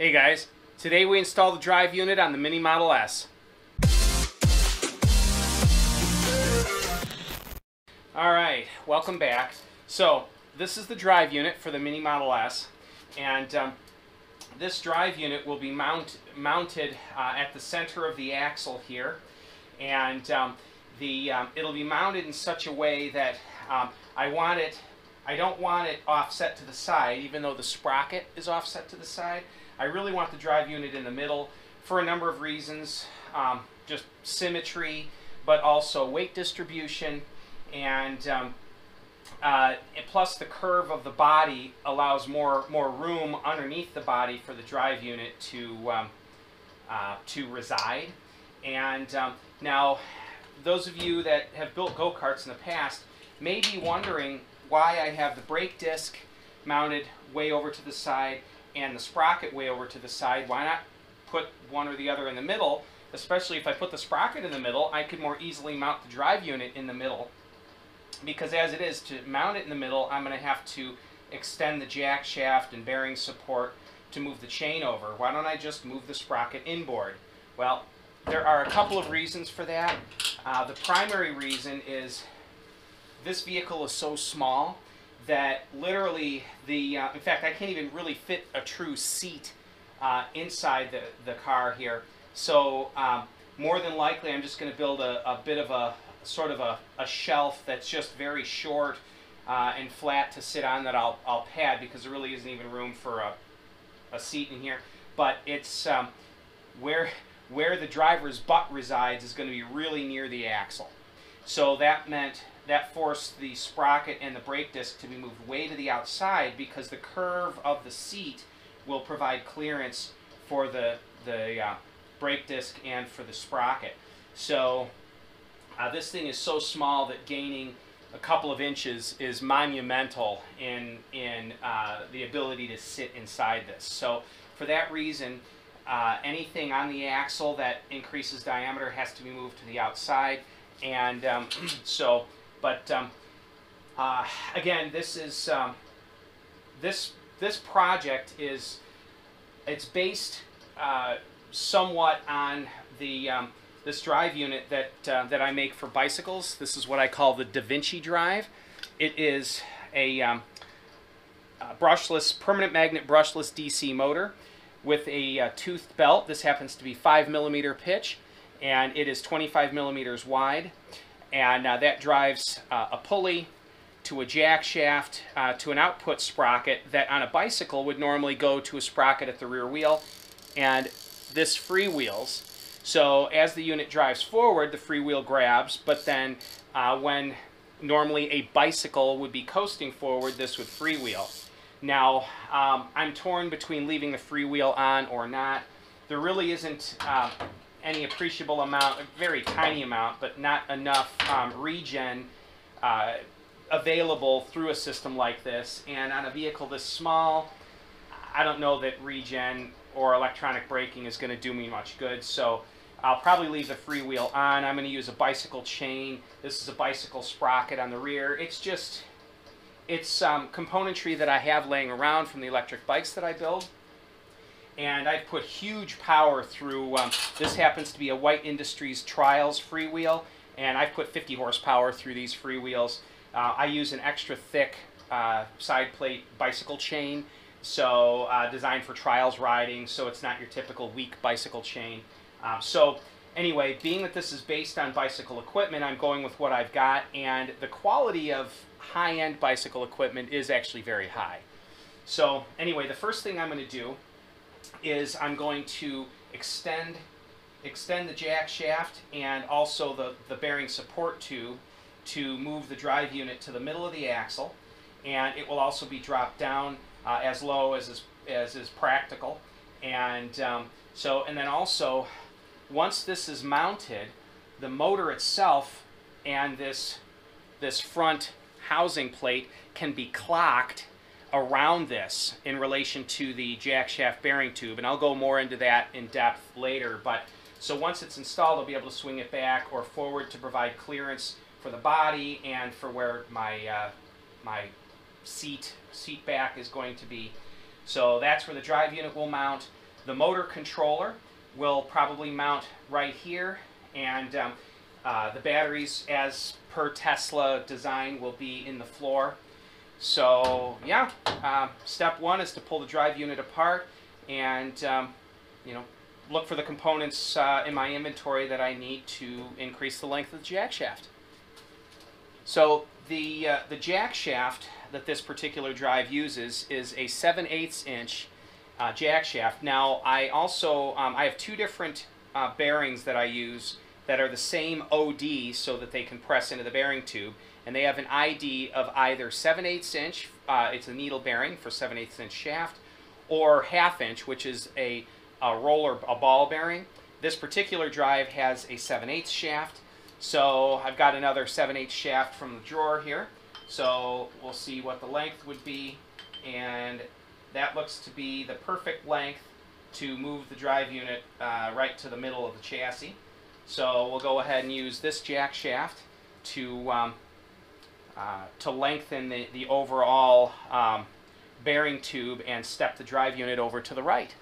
Hey guys, today we install the drive unit on the Mini Model S. Alright, welcome back. So, this is the drive unit for the Mini Model S, and um, this drive unit will be mount, mounted uh, at the center of the axle here, and um, the um, it'll be mounted in such a way that um, I want it, I don't want it offset to the side, even though the sprocket is offset to the side. I really want the drive unit in the middle for a number of reasons, um, just symmetry, but also weight distribution, and um, uh, plus the curve of the body allows more more room underneath the body for the drive unit to um, uh, to reside. And um, now, those of you that have built go-karts in the past may be wondering why I have the brake disc mounted way over to the side and the sprocket way over to the side. Why not put one or the other in the middle? Especially if I put the sprocket in the middle, I could more easily mount the drive unit in the middle because as it is, to mount it in the middle, I'm going to have to extend the jack shaft and bearing support to move the chain over. Why don't I just move the sprocket inboard? Well, there are a couple of reasons for that. Uh, the primary reason is this vehicle is so small that literally the, uh, in fact, I can't even really fit a true seat uh, inside the, the car here. So um, more than likely I'm just going to build a, a bit of a, sort of a, a shelf that's just very short uh, and flat to sit on that I'll, I'll pad because there really isn't even room for a, a seat in here. But it's um, where, where the driver's butt resides is going to be really near the axle. So that meant that forced the sprocket and the brake disc to be moved way to the outside because the curve of the seat will provide clearance for the, the uh, brake disc and for the sprocket. So uh, this thing is so small that gaining a couple of inches is monumental in, in uh, the ability to sit inside this. So for that reason, uh, anything on the axle that increases diameter has to be moved to the outside. And um, so, but um, uh, again, this is, um, this, this project is, it's based uh, somewhat on the, um, this drive unit that, uh, that I make for bicycles. This is what I call the Da Vinci drive. It is a, um, brushless, permanent magnet brushless DC motor with a uh, toothed belt. This happens to be 5 millimeter pitch and it is 25 millimeters wide. And uh, that drives uh, a pulley to a jack shaft uh, to an output sprocket that on a bicycle would normally go to a sprocket at the rear wheel. And this freewheels so as the unit drives forward, the freewheel grabs, but then uh, when normally a bicycle would be coasting forward, this would freewheel. Now, um, I'm torn between leaving the freewheel on or not. There really isn't uh, any appreciable amount, a very tiny amount, but not enough um, regen uh, available through a system like this. And on a vehicle this small, I don't know that regen or electronic braking is going to do me much good. So I'll probably leave the freewheel on. I'm going to use a bicycle chain. This is a bicycle sprocket on the rear. It's just, it's um, componentry that I have laying around from the electric bikes that I build. And I've put huge power through, um, this happens to be a White Industries Trials freewheel, and I've put 50 horsepower through these freewheels. Uh, I use an extra thick uh, side plate bicycle chain, so uh, designed for trials riding, so it's not your typical weak bicycle chain. Um, so anyway, being that this is based on bicycle equipment, I'm going with what I've got, and the quality of high-end bicycle equipment is actually very high. So anyway, the first thing I'm going to do is I'm going to extend extend the jack shaft and also the, the bearing support tube to move the drive unit to the middle of the axle. And it will also be dropped down uh, as low as is, as is practical. And um, so and then also once this is mounted, the motor itself and this, this front housing plate can be clocked around this in relation to the jack shaft bearing tube. And I'll go more into that in depth later. But So once it's installed, I'll be able to swing it back or forward to provide clearance for the body and for where my, uh, my seat, seat back is going to be. So that's where the drive unit will mount. the motor controller will probably mount right here, and um, uh, the batteries, as per Tesla design, will be in the floor. So yeah, um, step one is to pull the drive unit apart and um, you know look for the components uh, in my inventory that I need to increase the length of the jack shaft. So the uh, the jack shaft that this particular drive uses is a 7 8 inch uh, jack shaft. Now I also um, I have two different uh, bearings that I use that are the same OD so that they can press into the bearing tube and they have an ID of either 7 8 inch, uh, it's a needle bearing for 7 8 inch shaft, or half inch, which is a, a roller, a ball bearing. This particular drive has a 7 8 shaft, so I've got another 7 8 shaft from the drawer here. So we'll see what the length would be, and that looks to be the perfect length to move the drive unit uh, right to the middle of the chassis. So we'll go ahead and use this jack shaft to um, uh, to lengthen the, the overall um, bearing tube and step the drive unit over to the right.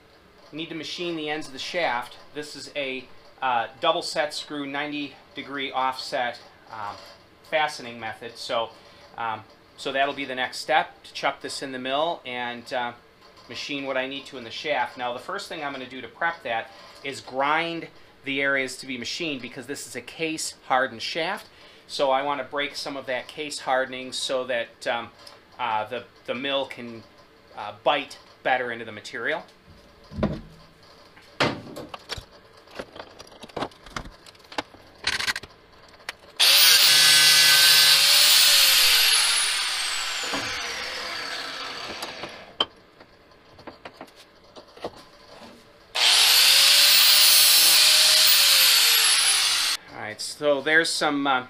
You need to machine the ends of the shaft. This is a uh, double set screw 90 degree offset um, fastening method. So, um, so that'll be the next step to chuck this in the mill and uh, machine what I need to in the shaft. Now the first thing I'm going to do to prep that is grind the areas to be machined because this is a case hardened shaft. So I want to break some of that case hardening so that um, uh, the, the mill can uh, bite better into the material. So there's some uh,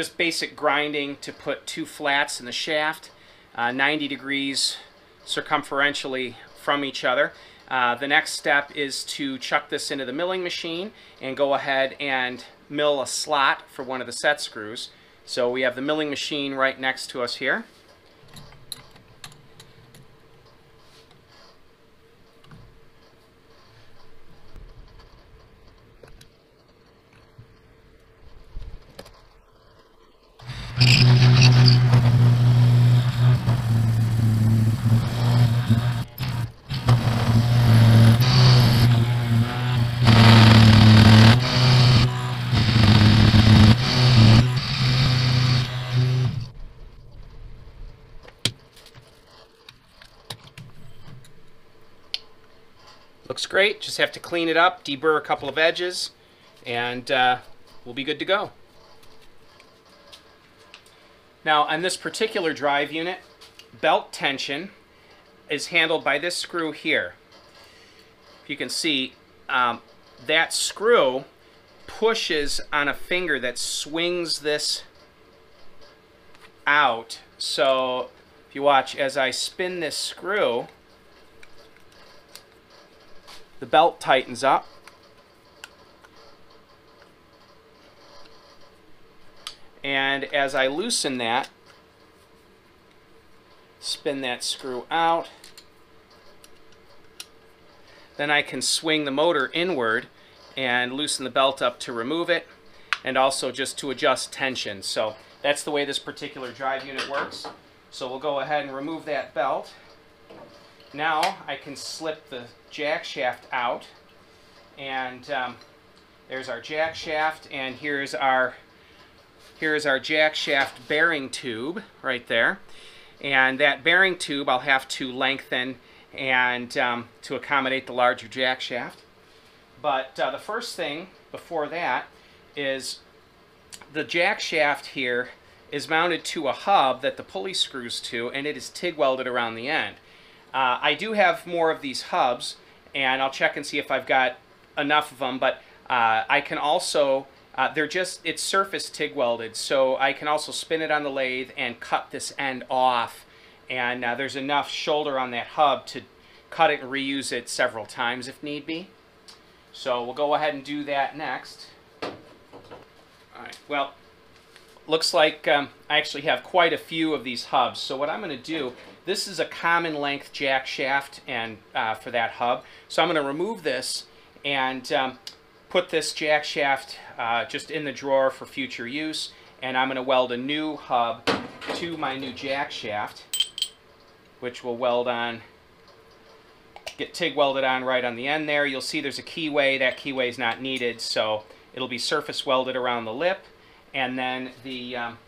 just basic grinding to put two flats in the shaft, uh, 90 degrees circumferentially from each other. Uh, the next step is to chuck this into the milling machine and go ahead and mill a slot for one of the set screws. So we have the milling machine right next to us here. Looks great. Just have to clean it up, deburr a couple of edges, and uh, we'll be good to go. Now, on this particular drive unit, belt tension is handled by this screw here. If you can see, um, that screw pushes on a finger that swings this out. So if you watch, as I spin this screw, the belt tightens up. And as I loosen that, spin that screw out, then I can swing the motor inward and loosen the belt up to remove it and also just to adjust tension. So that's the way this particular drive unit works. So we'll go ahead and remove that belt. Now I can slip the jack shaft out and um, there's our jack shaft and here's our here's our jack shaft bearing tube right there. And that bearing tube I'll have to lengthen and um, to accommodate the larger jack shaft. But uh, the first thing before that is the jack shaft here is mounted to a hub that the pulley screws to and it is TIG welded around the end uh, I do have more of these hubs, and I'll check and see if I've got enough of them, but uh, I can also, uh, they're just, it's surface TIG welded, so I can also spin it on the lathe and cut this end off, and uh, there's enough shoulder on that hub to cut it and reuse it several times if need be. So we'll go ahead and do that next. All right, well, looks like um, I actually have quite a few of these hubs. So what I'm going to do, this is a common length jack shaft and uh, for that hub. So I'm going to remove this and um, put this jack shaft uh, just in the drawer for future use. And I'm going to weld a new hub to my new jack shaft, which will weld on, get TIG welded on right on the end there. You'll see there's a keyway. That keyway is not needed, so it'll be surface welded around the lip and then the um,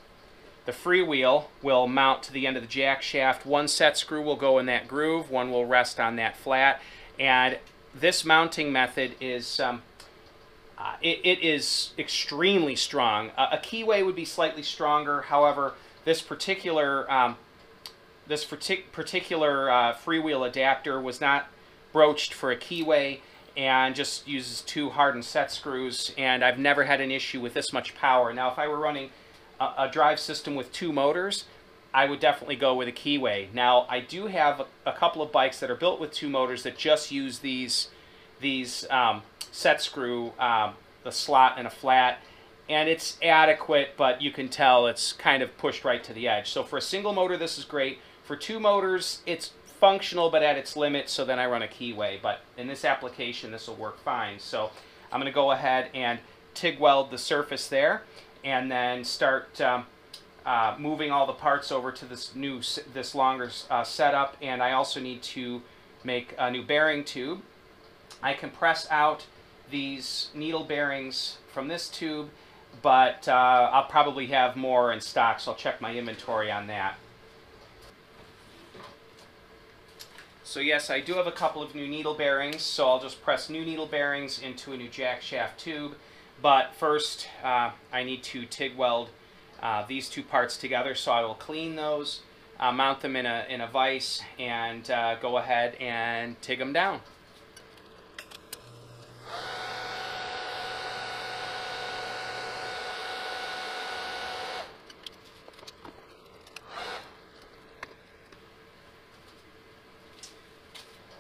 the freewheel will mount to the end of the jack shaft. One set screw will go in that groove, one will rest on that flat, and this mounting method is um, uh, it, it is extremely strong. Uh, a keyway would be slightly stronger, however, this particular um, this partic particular uh, freewheel adapter was not broached for a keyway and just uses two hardened set screws and I've never had an issue with this much power. Now if I were running a, drive system with two motors I would definitely go with a keyway. Now I do have a, a, couple of bikes that are built with two motors that just use these these um, set screw, um, the slot and a flat and it's adequate but you can tell it's kind of pushed right to the edge. So for a single motor this is great. For two motors it's functional but at its limit, so then I run a keyway. But in this application, this will work fine. So I'm going to go ahead and TIG weld the surface there and then start um, uh, moving all the parts over to this new, this longer uh, setup. And I also need to make a new bearing tube. I can press out these needle bearings from this tube, but uh, I'll probably have more in stock, so I'll check my inventory on that. So yes, I do have a couple of new needle bearings, so I'll just press new needle bearings into a new jack shaft tube. But first, uh, I need to TIG weld uh, these two parts together, so I will clean those, uh, mount them in a, in a vise, and uh, go ahead and TIG them down.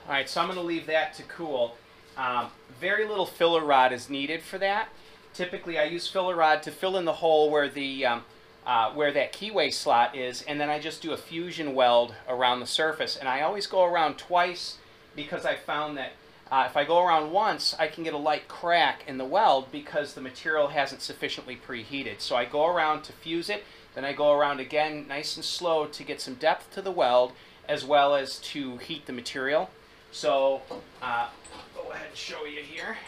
All right, so I'm going to leave that to cool. Um, very little filler rod is needed for that. Typically, I use filler rod to fill in the hole where the um, uh, where that keyway slot is, and then I just do a fusion weld around the surface. And I always go around twice because I found that uh, if I go around once, I can get a light crack in the weld because the material hasn't sufficiently preheated. So I go around to fuse it, then I go around again nice and slow to get some depth to the weld as well as to heat the material. So uh, go ahead and show you here.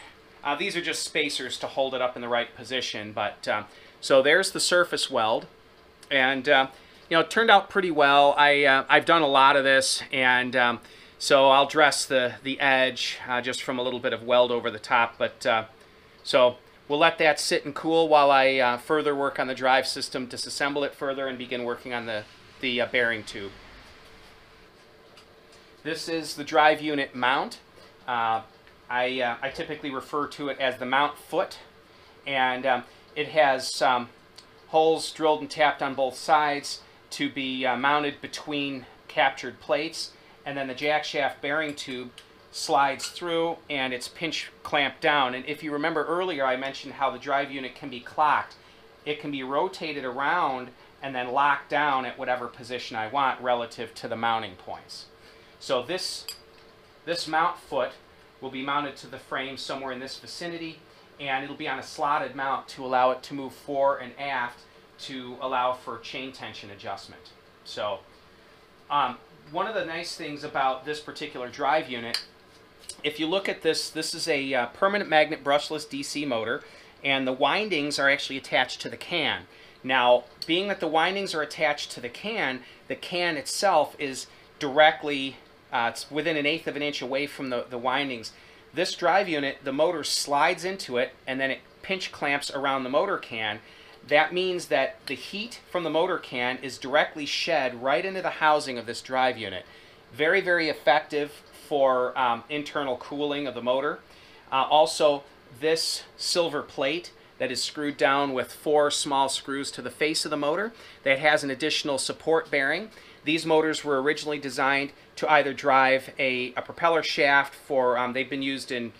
Uh, these are just spacers to hold it up in the right position. But um, so there's the surface weld, and uh, you know it turned out pretty well. I uh, I've done a lot of this, and um, so I'll dress the the edge uh, just from a little bit of weld over the top. But uh, so we'll let that sit and cool while I further work on the drive system, disassemble it further, and begin working on the the bearing tube. This is the drive unit mount. I, uh, I typically refer to it as the mount foot. And um, it has um, holes drilled and tapped on both sides to be uh, mounted between captured plates. And then the jack shaft bearing tube slides through and it's pinch clamped down. And if you remember earlier, I mentioned how the drive unit can be clocked. It can be rotated around and then locked down at whatever position I want relative to the mounting points. So this, this mount foot will be mounted to the frame somewhere in this vicinity and it'll be on a slotted mount to allow it to move fore and aft to allow for chain tension adjustment. So um, one of the nice things about this particular drive unit, if you look at this, this is a uh, permanent magnet brushless DC motor and the windings are actually attached to the can. Now, being that the windings are attached to the can, the can itself is directly uh, it's within an eighth of an inch away from the, the windings. This drive unit, the motor slides into it and then it pinch clamps around the motor can. That means that the heat from the motor can is directly shed right into the housing of this drive unit. Very, very effective for um, internal cooling of the motor. Uh, also, this silver plate that is screwed down with four small screws to the face of the motor that has an additional support bearing. These motors were originally designed to either drive a, a propeller shaft for, um, they've been used in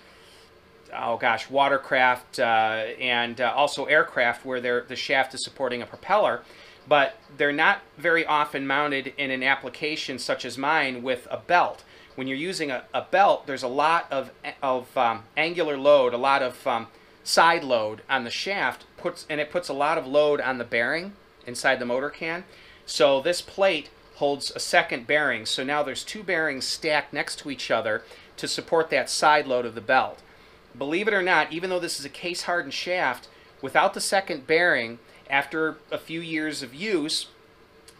oh gosh, watercraft uh, and uh, also aircraft where the shaft is supporting a propeller, but they're not very often mounted in an application such as mine with a belt. When you're using a, a belt, there's a lot of, of um, angular load, a lot of um, side load on the shaft, puts and it puts a lot of load on the bearing inside the motor can. So this plate holds a second bearing. So now there's two bearings stacked next to each other to support that side load of the belt. Believe it or not, even though this is a case hardened shaft, without the second bearing, after a few years of use,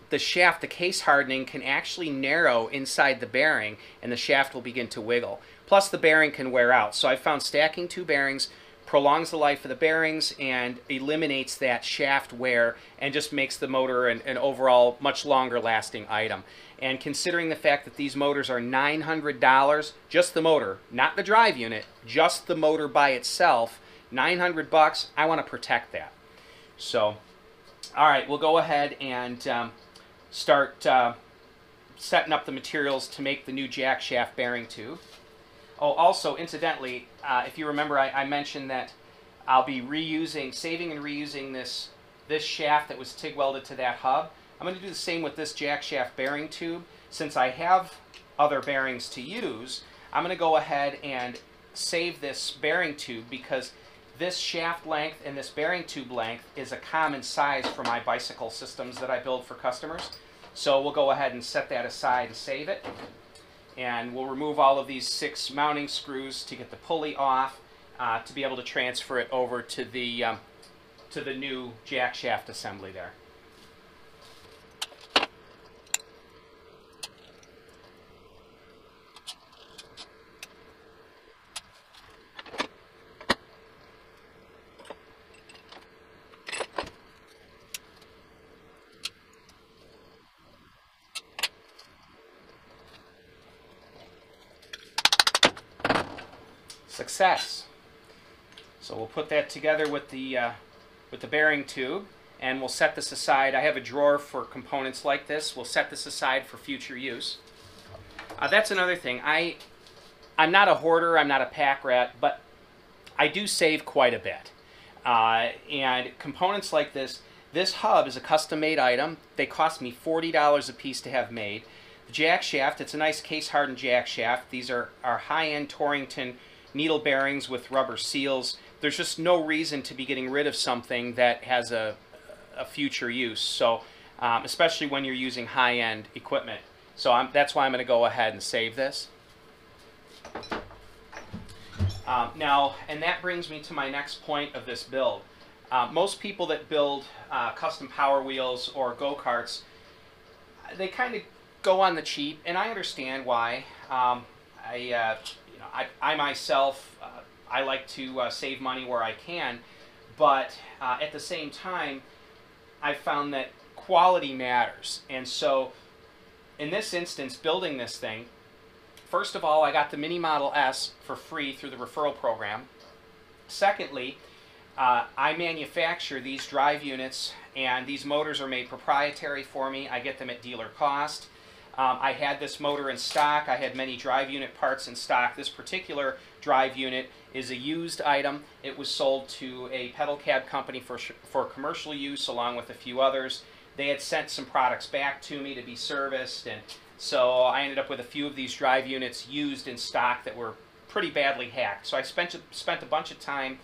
the shaft, the case hardening, can actually narrow inside the bearing and the shaft will begin to wiggle. Plus the bearing can wear out. So I found stacking two bearings prolongs the life of the bearings and eliminates that shaft wear and just makes the motor an, an, overall much longer lasting item. And considering the fact that these motors are $900, just the motor, not the drive unit, just the motor by itself, 900 bucks, I want to protect that. So, all right, we'll go ahead and um, start uh, setting up the materials to make the new jack shaft bearing tube. Oh, also, incidentally, uh, if you remember, I, I, mentioned that I'll be reusing, saving and reusing this, this shaft that was TIG welded to that hub. I'm going to do the same with this jack shaft bearing tube. Since I have other bearings to use, I'm going to go ahead and save this bearing tube because this shaft length and this bearing tube length is a common size for my bicycle systems that I build for customers. So we'll go ahead and set that aside and save it and we'll remove all of these six mounting screws to get the pulley off uh, to be able to transfer it over to the um, to the new jack shaft assembly there. success. So we'll put that together with the, uh, with the bearing tube and we'll set this aside. I have a drawer for components like this. We'll set this aside for future use. Uh, that's another thing. I, I'm not a hoarder, I'm not a pack rat, but I do save quite a bit. Uh, and components like this, this hub is a custom-made item. They cost me $40 a piece to have made. The jack shaft, it's a nice case-hardened jack shaft. These are, are high-end Torrington needle bearings with rubber seals. There's just no reason to be getting rid of something that has a, a future use. So, um, especially when you're using high-end equipment. So I'm, that's why I'm going to go ahead and save this. Um, now, and that brings me to my next point of this build. Uh, most people that build uh, custom power wheels or go-karts, they kind of go on the cheap, and I understand why. Um, I uh, I, I myself, uh, I like to uh, save money where I can, but uh, at the same time, I found that quality matters. And so, in this instance, building this thing, first of all, I got the Mini Model S for free through the referral program. Secondly, uh, I manufacture these drive units, and these motors are made proprietary for me. I get them at dealer cost. Um, I had this motor in stock. I had many drive unit parts in stock. This particular drive unit is a used item. It was sold to a pedal cab company for, for commercial use along with a few others. They had sent some products back to me to be serviced and so I ended up with a few of these drive units used in stock that were pretty badly hacked. So I spent, spent a bunch of time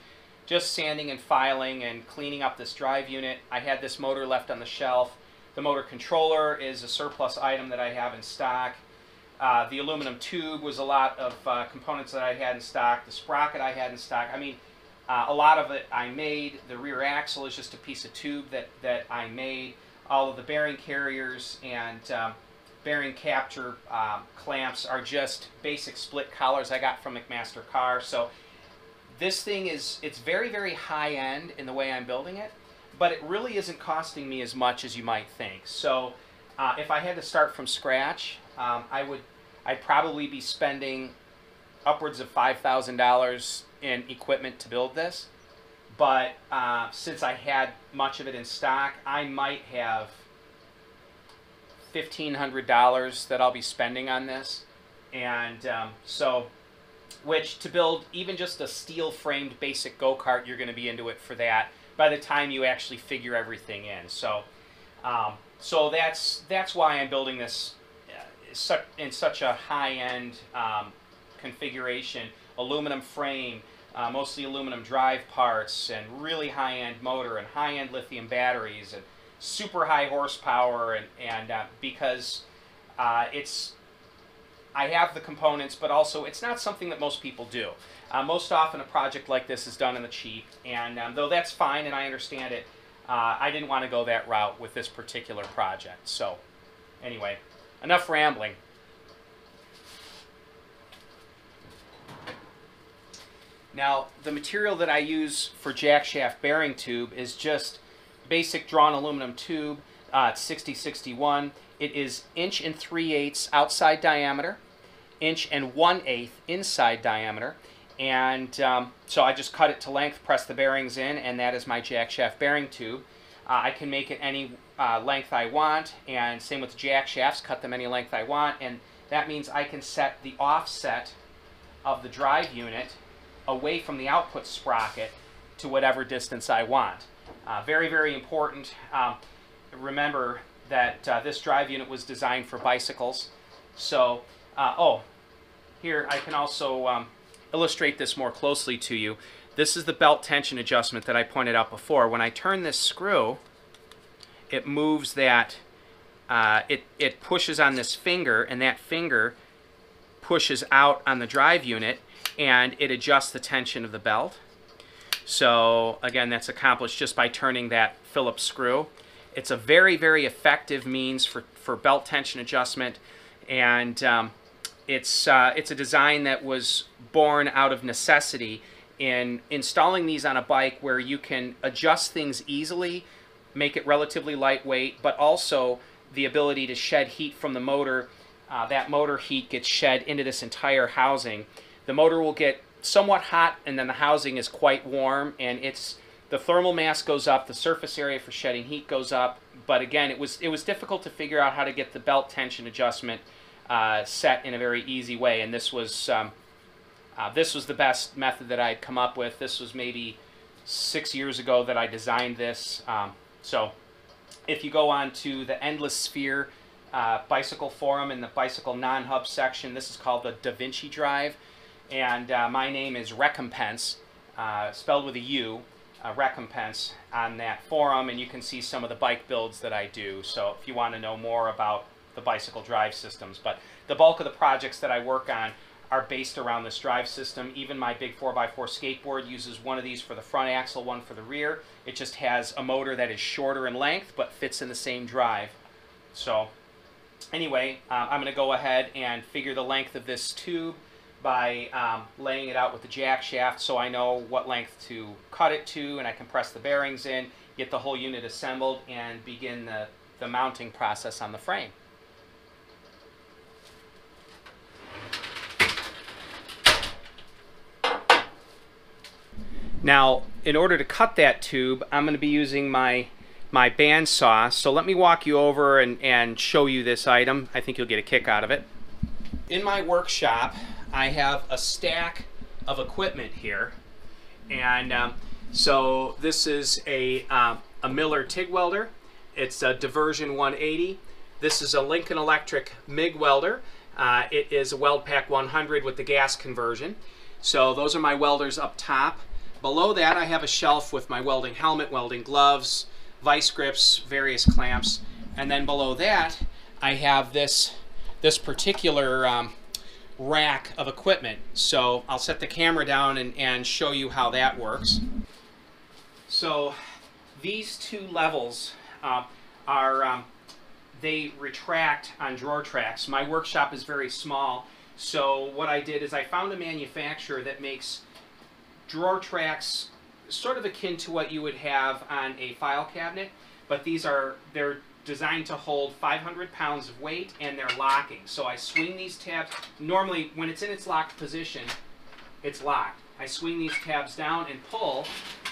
just sanding and filing and cleaning up this drive unit. I had this motor left on the shelf. The motor controller is a surplus item that I have in stock. Uh, the aluminum tube was a lot of uh, components that I had in stock. The sprocket I had in stock. I mean, uh, a lot of it I made. The rear axle is just a piece of tube that, that I made. All of the bearing carriers and um, bearing capture um, clamps are just basic split collars I got from McMaster-Carr. So this thing is, it's very, very high end in the way I'm building it but it really isn't costing me as much as you might think. So uh, if I had to start from scratch, um, I would, I'd probably be spending upwards of $5,000 in equipment to build this. But uh, since I had much of it in stock, I might have $1,500 that I'll be spending on this. And um, so which to build even just a steel framed basic go-kart, you're going to be into it for that by the time you actually figure everything in. So, um, so that's that's why I'm building this uh, in such a high-end um, configuration, aluminum frame, uh, mostly aluminum drive parts, and really high-end motor and high-end lithium batteries and super high horsepower, and and uh, because uh, it's I have the components, but also it's not something that most people do. Uh, most often, a project like this is done in the cheap, and um, though that's fine and I understand it, uh, I didn't want to go that route with this particular project. So, anyway, enough rambling. Now, the material that I use for jack shaft bearing tube is just basic drawn aluminum tube. Uh, it's 6061. It is inch and 3 eighths outside diameter, inch and 1 eighth inside diameter. And um, so I just cut it to length, press the bearings in, and that is my jack shaft bearing tube. Uh, I can make it any uh, length I want, and same with jack shafts, cut them any length I want, and that means I can set the offset of the drive unit away from the output sprocket to whatever distance I want. Uh, very, very important. Um, remember, that uh, this drive unit was designed for bicycles. So, uh, oh, here I can also um, illustrate this more closely to you. This is the belt tension adjustment that I pointed out before. When I turn this screw, it moves that, uh, it, it pushes on this finger, and that finger pushes out on the drive unit, and it adjusts the tension of the belt. So again, that's accomplished just by turning that Phillips screw. It's a very, very effective means for, for belt tension adjustment, and um, it's, uh, it's a design that was born out of necessity in installing these on a bike where you can adjust things easily, make it relatively lightweight, but also the ability to shed heat from the motor. Uh, that motor heat gets shed into this entire housing. The motor will get somewhat hot, and then the housing is quite warm, and it's the thermal mass goes up, the surface area for shedding heat goes up, but again, it was, it was difficult to figure out how to get the belt tension adjustment uh, set in a very easy way, and this was, um, uh, this was the best method that I had come up with. This was maybe six years ago that I designed this. Um, so if you go on to the Endless Sphere uh, bicycle forum in the bicycle non-hub section, this is called the Da Vinci Drive, and uh, my name is Recumpence, uh, spelled with a U, uh, recumpence on that forum and you can see some of the bike builds that I do. So if you want to know more about the bicycle drive systems. But the bulk of the projects that I work on are based around this drive system. Even my big 4x4 skateboard uses one of these for the front axle, one for the rear. It just has a motor that is shorter in length but fits in the same drive. So anyway, uh, I'm going to go ahead and figure the length of this tube by um, laying it out with the jack shaft so I know what length to cut it to and I can press the bearings in, get the whole unit assembled and begin the, the mounting process on the frame. Now, in order to cut that tube, I'm going to be using my my bandsaw. So let me walk you over and, and show you this item. I think you'll get a kick out of it. In my workshop, I have a stack of equipment here. And um, so this is a, uh, a Miller TIG welder. It's a Diversion 180. This is a Lincoln Electric MIG welder. Uh, it is a WeldPak 100 with the gas conversion. So those are my welders up top. Below that I have a shelf with my welding helmet, welding gloves, vice grips, various clamps. And then below that I have this, this particular um, rack of equipment. So I'll set the camera down and, and show you how that works. So these two levels uh, are, um, they retract on drawer tracks. My workshop is very small, so what I did is I found a manufacturer that makes drawer tracks sort of akin to what you would have on a file cabinet, but these are, they're designed to hold 500 pounds of weight and they're locking. So I swing these tabs. Normally, when it's in its locked position, it's locked. I swing these tabs down and pull,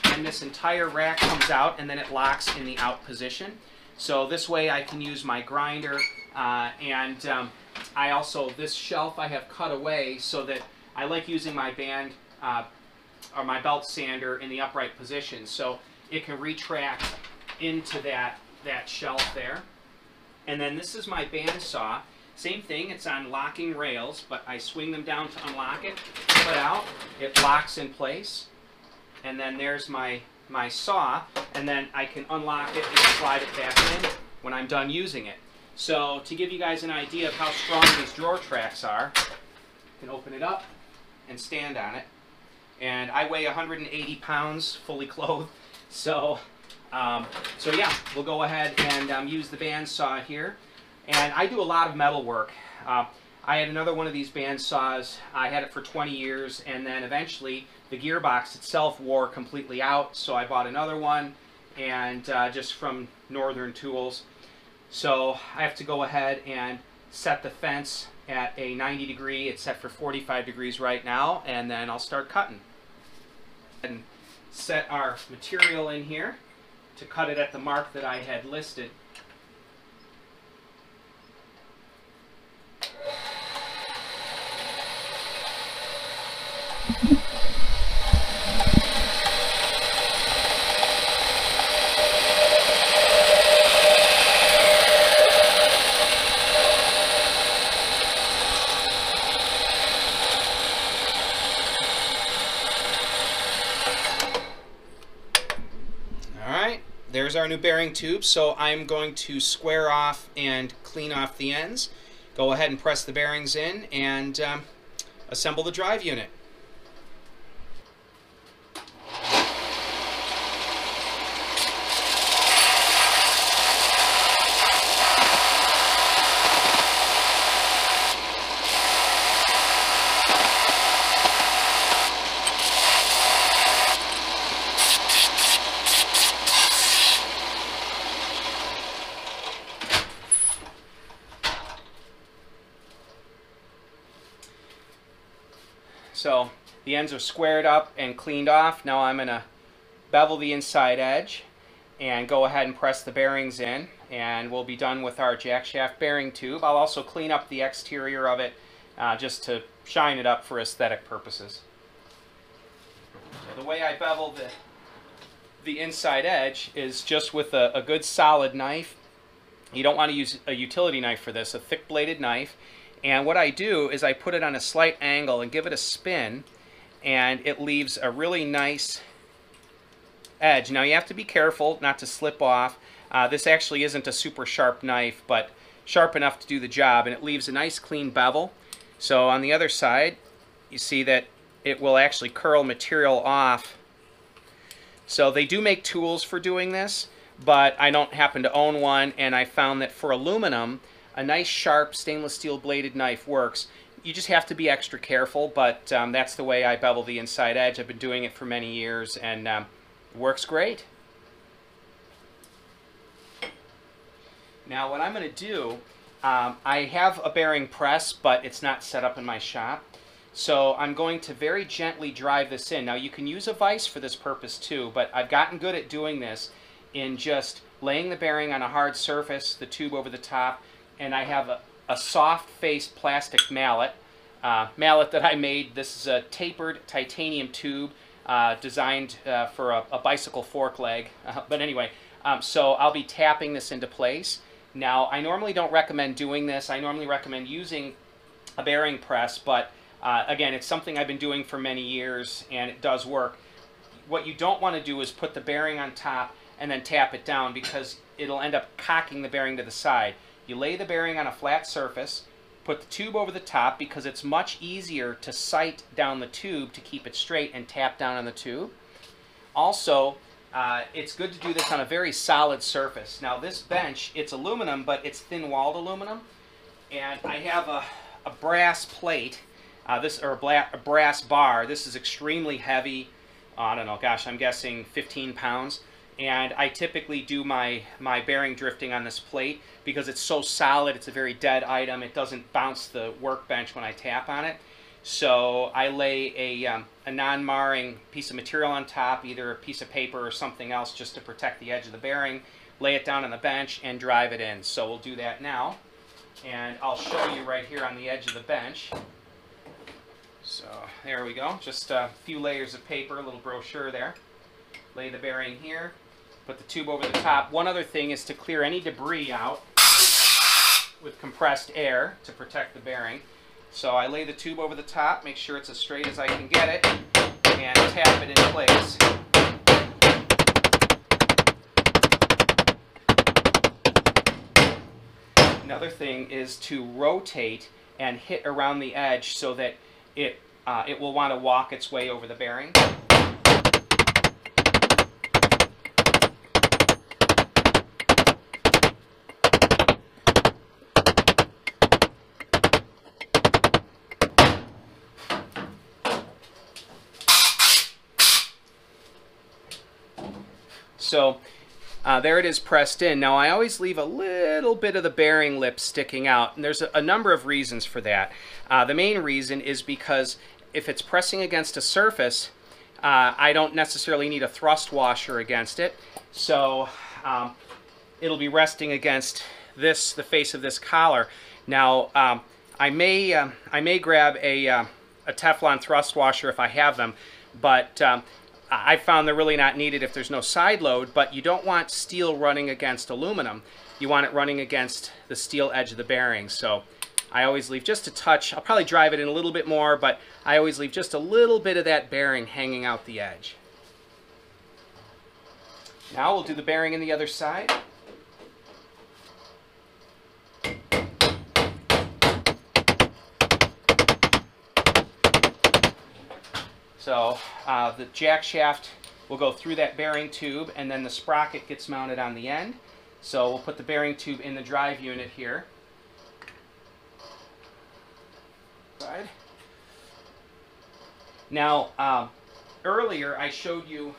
and this entire rack comes out, and then it locks in the out position. So this way I can use my grinder, uh, and um, I also, this shelf I have cut away so that I like using my band uh, or my belt sander in the upright position so it can retract into that, that shelf there. And then this is my band saw. Same thing, it's on locking rails, but I swing them down to unlock it, pull it out, it locks in place. And then there's my, my saw, and then I can unlock it and slide it back in when I'm done using it. So to give you guys an idea of how strong these drawer tracks are, you can open it up and stand on it. And I weigh 180 pounds fully clothed. So, um, so yeah, we'll go ahead and um, use the bandsaw here. And I do a lot of metal work. Uh, I had another one of these bandsaws. I had it for 20 years, and then eventually the gearbox itself wore completely out, so I bought another one, and uh, just from Northern Tools. So I have to go ahead and set the fence at a 90 degree. It's set for 45 degrees right now, and then I'll start cutting. And set our material in here to cut it at the mark that I had listed. There's our new bearing tube. So I'm going to square off and clean off the ends. Go ahead and press the bearings in and um, assemble the drive unit. So the ends are squared up and cleaned off. Now I'm going to bevel the inside edge and go ahead and press the bearings in and we'll be done with our jack shaft bearing tube. I'll also clean up the exterior of it uh, just to shine it up for aesthetic purposes. So the way I bevel the, the inside edge is just with a, a good solid knife. You don't want to use a utility knife for this, a thick bladed knife. And what I do is I put it on a slight angle and give it a spin and it leaves a really nice edge. Now you have to be careful not to slip off. Uh, this actually isn't a super sharp knife, but sharp enough to do the job, and it leaves a nice clean bevel. So on the other side, you see that it will actually curl material off. So they do make tools for doing this, but I don't happen to own one, and I found that for aluminum, a nice sharp stainless steel bladed knife works. You just have to be extra careful, but um, that's the way I bevel the inside edge. I've been doing it for many years and um, works great. Now what I'm going to do, um, I have a bearing press, but it's not set up in my shop. So I'm going to very gently drive this in. Now you can use a vise for this purpose too, but I've gotten good at doing this in just laying the bearing on a hard surface, the tube over the top, and I have a, a soft face plastic mallet. Uh, mallet that I made. This is a tapered titanium tube uh, designed uh, for a, a, bicycle fork leg. but anyway, um, so I'll be tapping this into place. Now, I normally don't recommend doing this. I normally recommend using a bearing press, but uh, again, it's something I've been doing for many years and it does work. What you don't want to do is put the bearing on top and then tap it down because it'll end up cocking the bearing to the side. You lay the bearing on a flat surface, put the tube over the top because it's much easier to sight down the tube to keep it straight and tap down on the tube. Also, uh, it's good to do this on a very solid surface. Now this bench, it's aluminum, but it's thin-walled aluminum. And I have a, a brass plate, uh, this or a, a, brass bar. This is extremely heavy. Uh, I don't know, gosh, I'm guessing 15 pounds and I typically do my, my bearing drifting on this plate because it's so solid, it's a very dead item, it doesn't bounce the workbench when I tap on it. So I lay a, um, a non-marring piece of material on top, either a piece of paper or something else just to protect the edge of the bearing, lay it down on the bench and drive it in. So we'll do that now. And I'll show you right here on the edge of the bench. So there we go. Just a few layers of paper, a little brochure there. Lay the bearing here. Put the tube over the top. One other thing is to clear any debris out with compressed air to protect the bearing. So I lay the tube over the top, make sure it's as straight as I can get it, and tap it in place. Another thing is to rotate and hit around the edge so that it, uh, it will want to walk its way over the bearing. So there it is pressed in. Now I always leave a little bit of the bearing lip sticking out, and there's a, a number of reasons for that. Uh, the main reason is because if it's pressing against a surface, uh, I don't necessarily need a thrust washer against it, so um, it'll be resting against this, the face of this collar. Now um, I may um, I may grab a uh, a Teflon thrust washer if I have them, but um, I found they're really not needed if there's no side load, but you don't want steel running against aluminum. You want it running against the steel edge of the bearing. So I always leave just a touch. I'll probably drive it in a little bit more, but I always leave just a little bit of that bearing hanging out the edge. Now we'll do the bearing in the other side. So uh, the jack shaft will go through that bearing tube and then the sprocket gets mounted on the end. So we'll put the bearing tube in the drive unit here. Now, um, earlier I showed you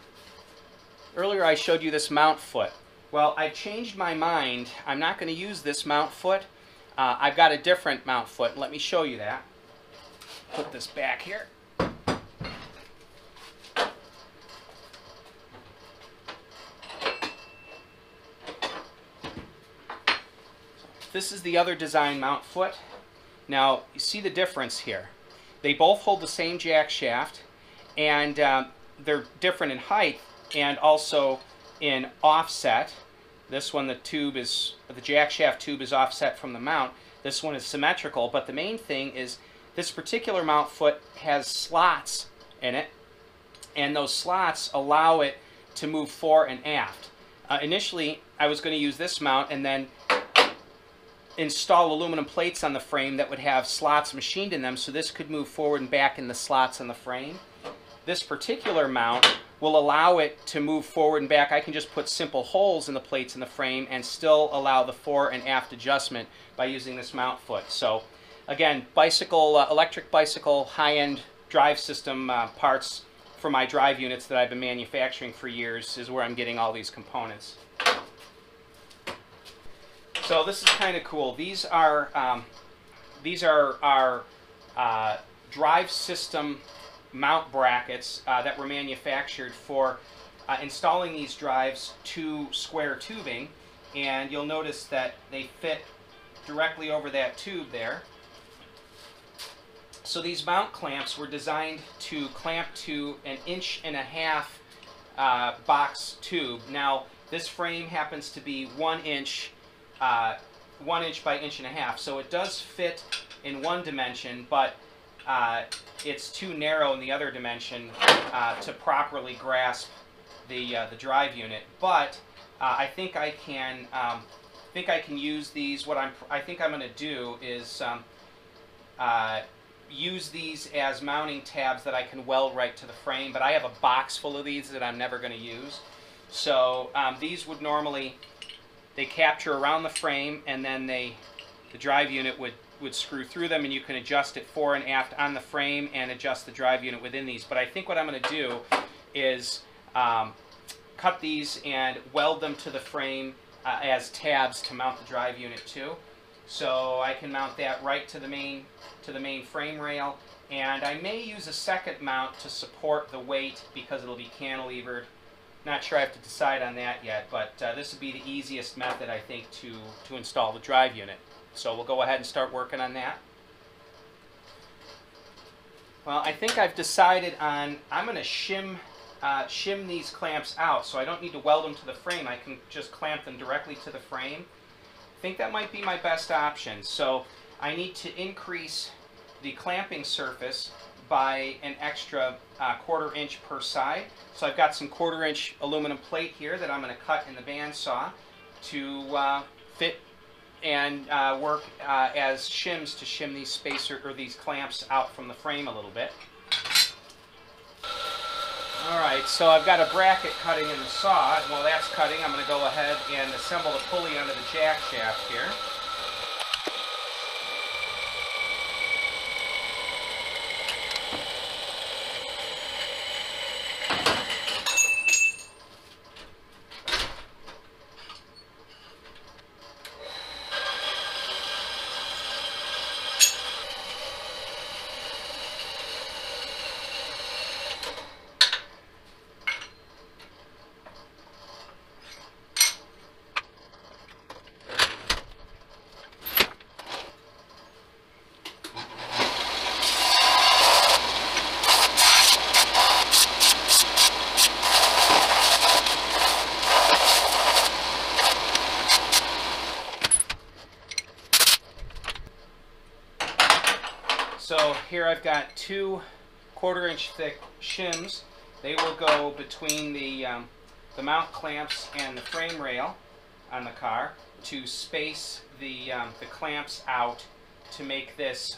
earlier I showed you this mount foot. Well, I've changed my mind. I'm not going to use this mount foot. Uh, I've got a different mount foot. Let me show you that. Put this back here. This is the other design mount foot. Now, you see the difference here. They both hold the same jack shaft, and um, they're different in height and also in offset. This one, the tube is, the jack shaft tube is offset from the mount. This one is symmetrical, but the main thing is this particular mount foot has slots in it, and those slots allow it to move fore and aft. Uh, initially, I was going to use this mount and then install aluminum plates on the frame that would have slots machined in them so this could move forward and back in the slots on the frame. This particular mount will allow it to move forward and back. I can just put simple holes in the plates in the frame and still allow the fore and aft adjustment by using this mount foot. So again, bicycle, uh, electric bicycle, high-end drive system uh, parts for my drive units that I've been manufacturing for years is where I'm getting all these components. So this is kind of cool. These are um, these are our uh, drive system mount brackets uh, that were manufactured for uh, installing these drives to square tubing, and you'll notice that they fit directly over that tube there. So these mount clamps were designed to clamp to an inch and a half uh, box tube. Now this frame happens to be one inch uh, one inch by inch and a half. So it does fit in one dimension, but uh, it's too narrow in the other dimension uh, to properly grasp the uh, the drive unit. But uh, I think I can um, think I can use these. What I'm I think I'm going to do is um, uh, use these as mounting tabs that I can weld right to the frame. But I have a box full of these that I'm never going to use. So um, these would normally they capture around the frame and then they the drive unit would would screw through them and you can adjust it fore and aft on the frame and adjust the drive unit within these. But I think what I'm going to do is um, cut these and weld them to the frame uh, as tabs to mount the drive unit to. So I can mount that right to the main to the main frame rail and I may use a second mount to support the weight because it'll be cantilevered not sure I have to decide on that yet, but uh, this would be the easiest method, I think, to, to install the drive unit. So we'll go ahead and start working on that. Well, I think I've decided on, I'm going to shim, uh, shim these clamps out so I don't need to weld them to the frame. I can just clamp them directly to the frame. I think that might be my best option. So I need to increase the clamping surface by an extra uh, quarter inch per side. So I've got some quarter inch aluminum plate here that I'm going to cut in the bandsaw to uh, fit and uh, work uh, as shims to shim these spacer or these clamps out from the frame a little bit. Alright, so I've got a bracket cutting in the saw. While that's cutting, I'm going to go ahead and assemble the pulley under the jack shaft here. So here I've got two quarter inch thick shims. They will go between the, um, the mount clamps and the frame rail on the car to space the, um, the clamps out to make this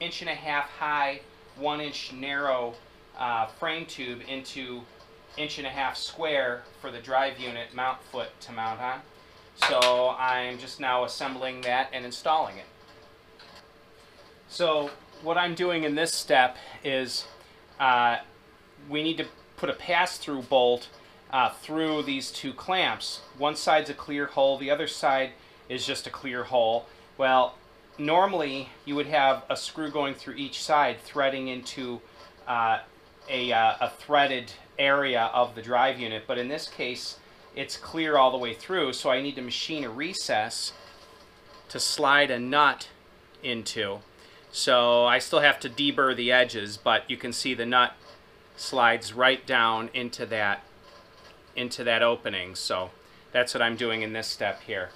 inch and a half high, one inch narrow uh, frame tube into inch and a half square for the drive unit mount foot to mount on. So I'm just now assembling that and installing it. So what I'm doing in this step is uh, we need to put a pass-through bolt uh, through these two clamps. One side's a clear hole, the other side is just a clear hole. Well, normally you would have a screw going through each side threading into uh, a, uh, a threaded area of the drive unit, but in this case it's clear all the way through, so I need to machine a recess to slide a nut into. So I still have to deburr the edges, but you can see the nut slides right down into that into that opening. So that's what I'm doing in this step here.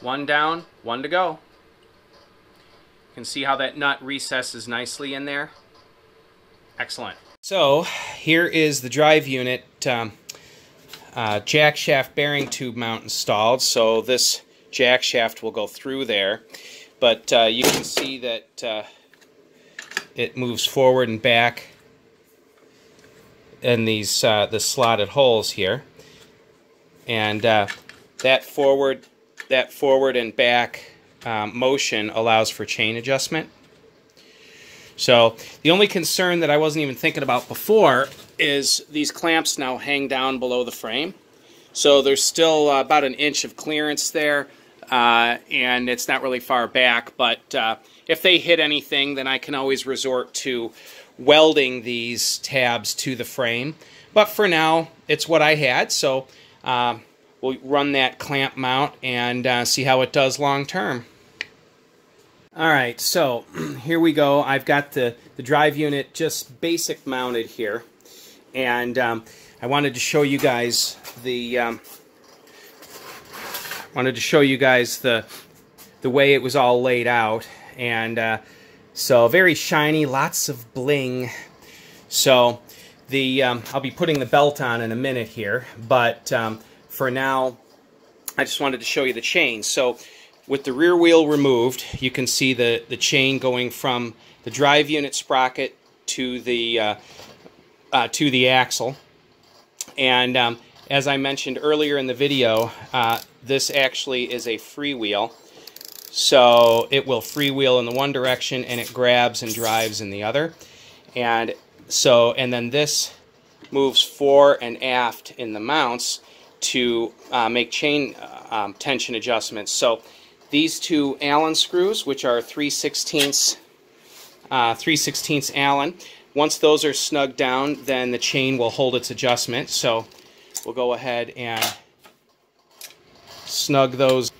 One down, one to go. You can see how that nut recesses nicely in there. Excellent. So here is the drive unit um, uh, jack shaft bearing tube mount installed. So this jack shaft will go through there. But uh, you can see that uh, it moves forward and back in these uh, the slotted holes here, and uh, that forward that forward and back um, motion allows for chain adjustment. So the only concern that I wasn't even thinking about before is these clamps now hang down below the frame. So there's still uh, about an inch of clearance there, uh, and it's not really far back. But uh, if they hit anything, then I can always resort to welding these tabs to the frame. But for now, it's what I had, so uh, we'll run that clamp mount and uh, see how it does long term. All right, so here we go. I've got the, the drive unit just basic mounted here. And um, I wanted to show you guys the um, wanted to show you guys the the way it was all laid out. And uh, so very shiny, lots of bling. So the um, I'll be putting the belt on in a minute here, but um, for now, I just wanted to show you the chain. So with the rear wheel removed, you can see the, the chain going from the drive unit sprocket to the uh, uh, to the axle. And um, as I mentioned earlier in the video, uh, this actually is a freewheel. So it will freewheel in the one direction and it grabs and drives in the other. And so, and then this moves fore and aft in the mounts to uh, make chain uh, um, tension adjustments. So these two Allen screws, which are 3 16ths, uh, 3 16ths Allen, once those are snugged down, then the chain will hold its adjustment. So we'll go ahead and snug those.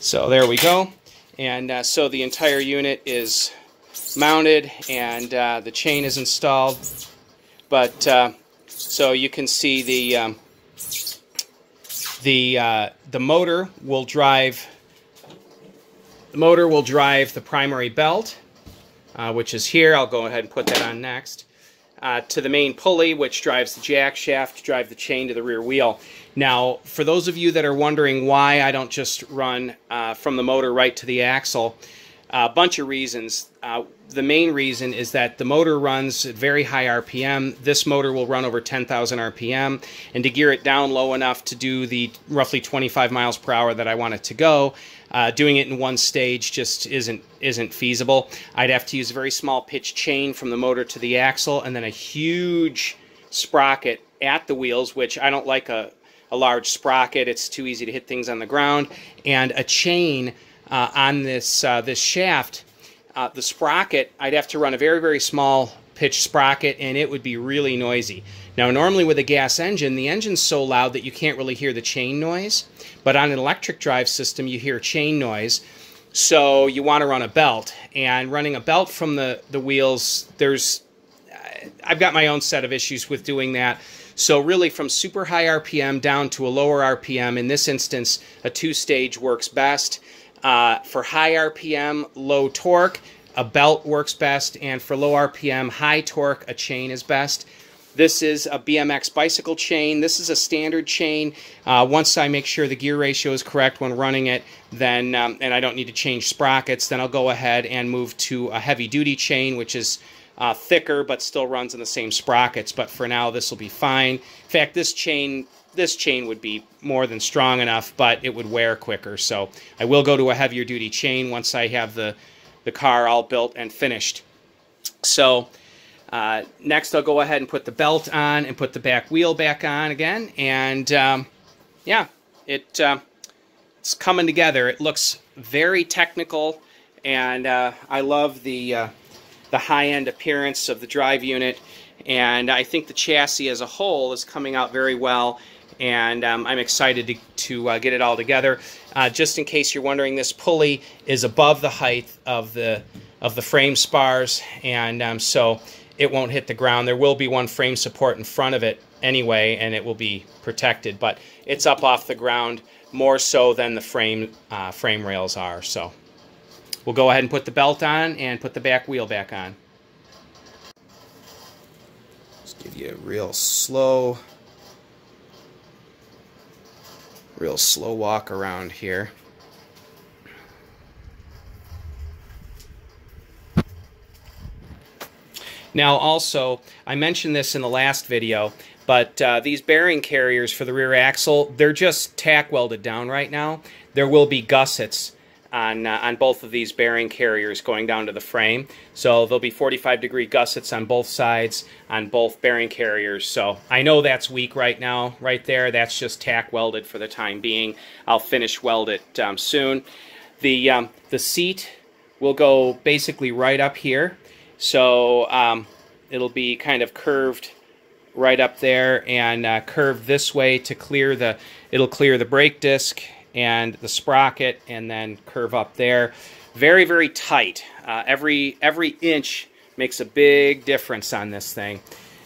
So there we go. And uh, so the entire unit is mounted and uh, the chain is installed. But uh, so you can see the um, the uh, the motor will drive the motor will drive the primary belt, uh, which is here. I'll go ahead and put that on next. Uh, to the main pulley, which drives the jack shaft to drive the chain to the rear wheel. Now, for those of you that are wondering why I don't just run uh, from the motor right to the axle, a bunch of reasons. Uh, the main reason is that the motor runs at very high RPM. This motor will run over 10,000 RPM, and to gear it down low enough to do the roughly 25 miles per hour that I want it to go, uh, doing it in one stage just isn't isn't feasible. I'd have to use a very small pitch chain from the motor to the axle, and then a huge sprocket at the wheels, which I don't like a, a large sprocket. It's too easy to hit things on the ground, and a chain uh, on this uh, this shaft, uh, the sprocket, I'd have to run a very, very small pitch sprocket and it would be really noisy. Now, normally with a gas engine, the engine's so loud that you can't really hear the chain noise, but on an electric drive system, you hear chain noise. So you want to run a belt, and running a belt from the, the wheels, there's I've got my own set of issues with doing that. So really from super high RPM down to a lower RPM, in this instance, a two-stage works best. Uh, for high RPM, low torque, a belt works best, and for low RPM, high torque, a chain is best. This is a BMX bicycle chain. This is a standard chain. Uh, once I make sure the gear ratio is correct when running it, then um, and I don't need to change sprockets, then I'll go ahead and move to a heavy duty chain, which is uh, thicker but still runs in the same sprockets. But for now, this will be fine. In fact, this chain this chain would be more than strong enough, but it would wear quicker. So I will go to a heavier duty chain once I have the, the car all built and finished. So uh, next I'll go ahead and put the belt on and put the back wheel back on again. And um, yeah, it uh, it's coming together. It looks very technical and uh, I love the, uh, the high-end appearance of the drive unit and I think the chassis as a whole is coming out very well and um, I'm excited to, to uh, get it all together. Uh, just in case you're wondering, this pulley is above the height of the of the frame spars, and um, so it won't hit the ground. There will be one frame support in front of it anyway, and it will be protected, but it's up off the ground more so than the frame uh, frame rails are. So we'll go ahead and put the belt on and put the back wheel back on. Just give you a real slow real slow walk around here. Now also, I mentioned this in the last video, but uh, these bearing carriers for the rear axle, they're just tack welded down right now. There will be gussets on, uh, on both of these bearing carriers going down to the frame. So there'll be 45 degree gussets on both sides on both bearing carriers. So I know that's weak right now, right there. That's just tack welded for the time being. I'll finish weld it um, soon. The, um, the seat will go basically right up here. So um, it'll be kind of curved right up there and uh, curved this way to clear the, it'll clear the brake disc and the sprocket and then curve up there. Very, very tight. Uh, every, every inch makes a big difference on this thing.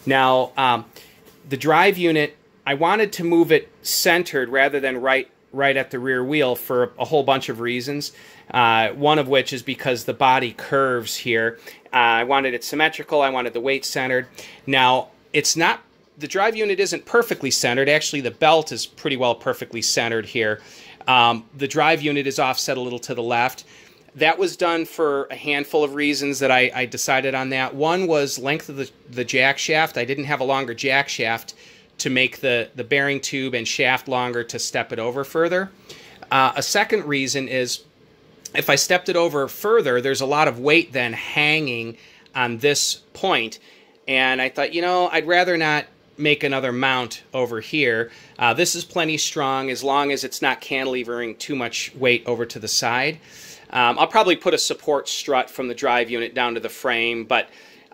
Now, um, the drive unit, I wanted to move it centered rather than right right at the rear wheel for a whole bunch of reasons. Uh, one of which is because the body curves here. Uh, I wanted it symmetrical. I wanted the weight centered. Now, it's not, the drive unit isn't perfectly centered. Actually, the belt is pretty well perfectly centered here. Um, the drive unit is offset a little to the left. That was done for a handful of reasons that I, I decided on that. One was length of the, the jack shaft. I didn't have a longer jack shaft to make the, the bearing tube and shaft longer to step it over further. Uh, a second reason is if I stepped it over further, there's a lot of weight then hanging on this point. And I thought, you know, I'd rather not make another mount over here. Uh, this is plenty strong as long as it's not cantilevering too much weight over to the side. Um, I'll probably put a support strut from the drive unit down to the frame, but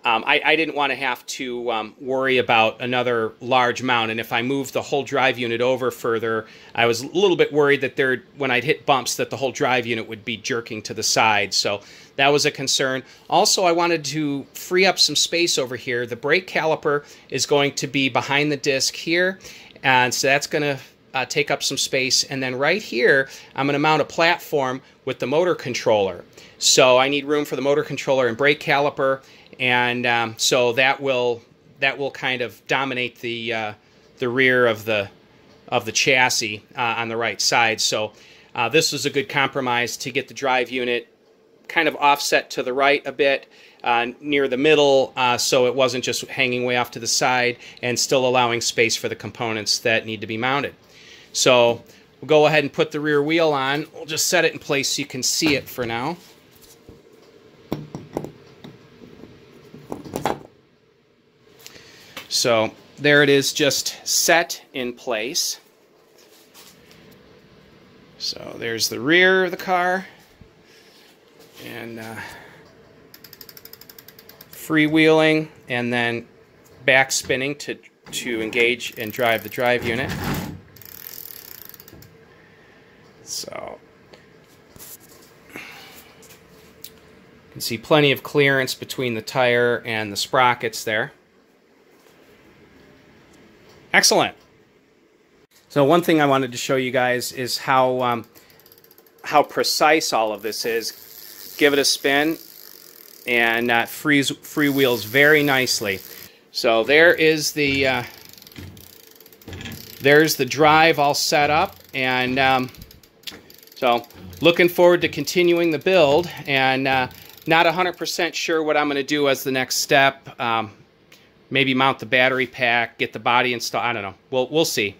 um, I, I, didn't want to have to um, worry about another large mount. And if I moved the whole drive unit over further, I was a little bit worried that there, when I'd hit bumps, that the whole drive unit would be jerking to the side. So that was a concern. Also, I wanted to free up some space over here. The brake caliper is going to be behind the disc here. And so that's going to uh, take up some space. And then right here, I'm going to mount a platform with the motor controller. So I need room for the motor controller and brake caliper and um, so that will that will kind of dominate the uh, the rear of the of the chassis uh, on the right side. So uh, this was a good compromise to get the drive unit kind of offset to the right a bit. Uh, near the middle, uh, so it wasn't just hanging way off to the side and still allowing space for the components that need to be mounted. So we'll go ahead and put the rear wheel on. We'll just set it in place so you can see it for now. So there it is just set in place. So there's the rear of the car and uh, freewheeling and then back spinning to, to engage and drive the drive unit. So you can see plenty of clearance between the tire and the sprockets there. Excellent. So one thing I wanted to show you guys is how um, how precise all of this is. Give it a spin and uh, freeze freewheels very nicely. So there is the uh, there's the drive all set up and um, so looking forward to continuing the build and uh, not 100% sure what I'm going to do as the next step. Um, maybe mount the battery pack, get the body installed. I don't know. We'll, we'll see.